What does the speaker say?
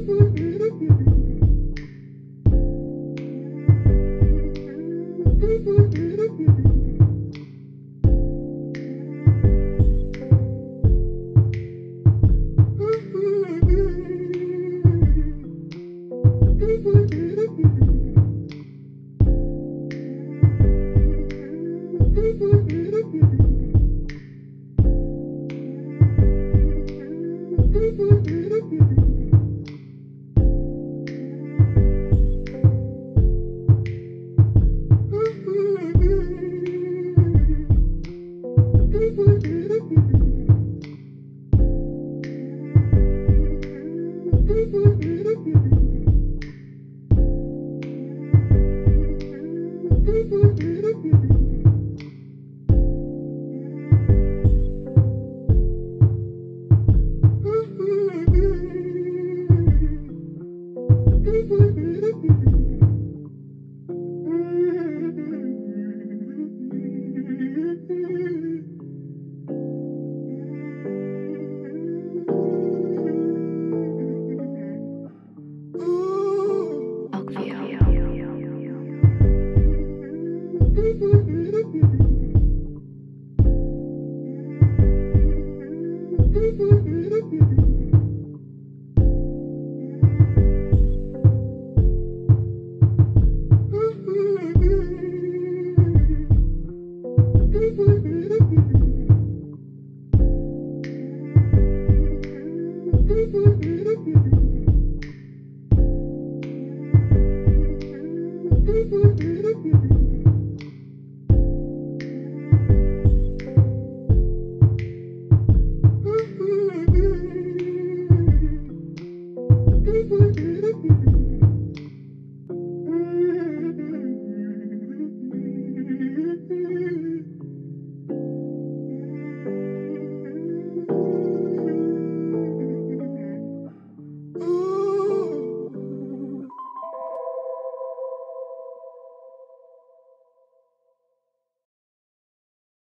Mm-hmm. Gracias.